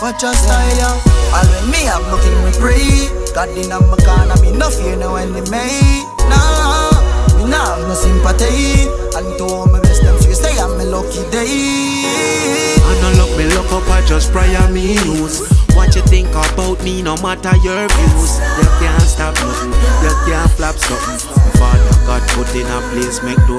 Watch your style, yeah. All when me have nothing me pray. God in my corner, me no fear no enemy. Nah, me nah have no sympathy. And to all my best them face, say I'm a lucky day. I no look me look up, I just pray on me use. What you think about me, no matter your views. You can't stop nothing, you can't flap something. Father God put in a place, make door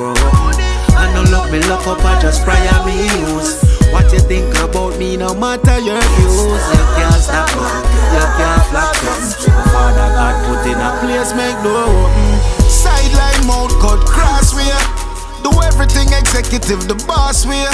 views. You can't stop nothing, you can't something. My father God put in a place, make door open. Mm. Sideline mouth cut crossway. Do everything executive, the boss way.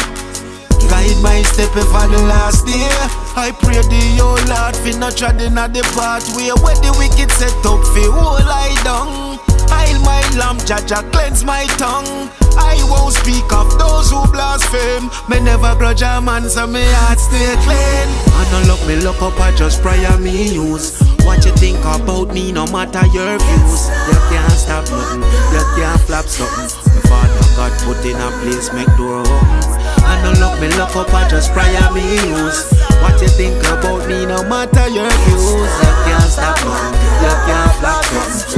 Guide my step for the last day. I pray the old Lord fi not treading at the pathway where the wicked set up fi whole lie down. Heal my lamp, Jah Jah cleanse my tongue. I won't speak of those who blaspheme. Me never grudge a man, so me heart stay clean. I no look me look up, I just prior me use. What you think about me, no matter your views. You can't stop nothing, you can't flap something. My father God put in a place, make door open. I no look me look up, I just prior me use. What you think about me, no matter your views. You can't stop nothing, you can't flap something.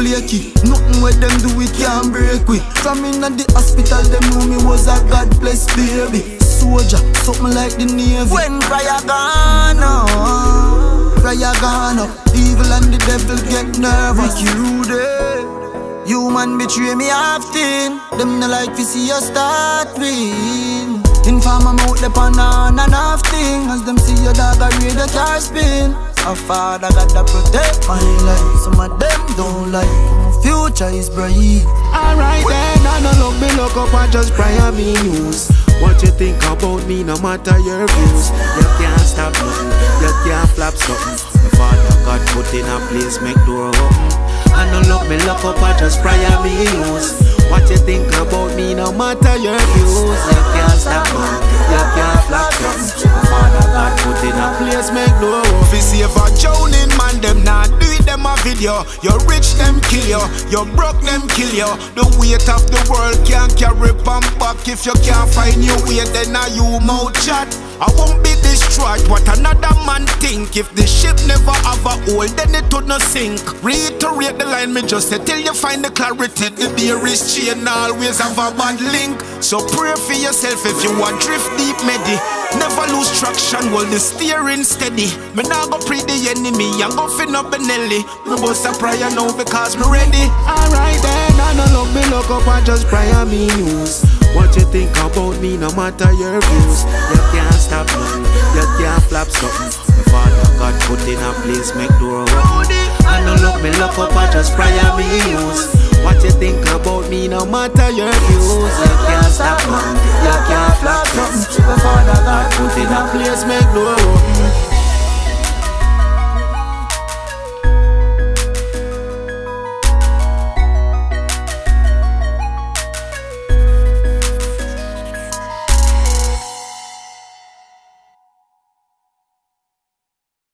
Flaky, nothing with them do we can't break we. From in the hospital, them know me was a God bless baby. Soldier, something like the Navy. When prayer gone, oh, prayer gone up, evil and the devil get nervous. Rickey Rudie, human betray me often. Them no like to see us start win. Inform them out the pan on and off car spin A father got to protect my life Some of them don't like My future is bright Alright then, I no look me look up, I just prior me use. What you think about me, no matter your views. You can't stop nothing, you can't flap something. My father God put in a place, make door open. I no look me look up, I just prior me use. What you think about me, no matter your views. You can't stop nothing, you can't You rich, them kill you. You broke, them kill you. The weight of the world can't carry pump back. If you can't find your way, then are you mouth chat. I won't be destroyed. What another man think? If the ship never have a hole, then it would not sink. Reiterate the line me just say till you find the clarity. The dearest chain always have a bad link. So pray for yourself if you want drift deep, medi. Never lose traction, hold the steering steady. Me nah go pre the enemy, I'm go fin up Benelli. Me bust a prayer now because me ready. Alright then, I no look me look up, I just prior me use. What you think about me, no matter your views. You can't stop nothing, you can't flap something. My father God put in a place, make door open. I no look me look up, I just prior me use. What you think about me, no matter your views. You can't stop nothing,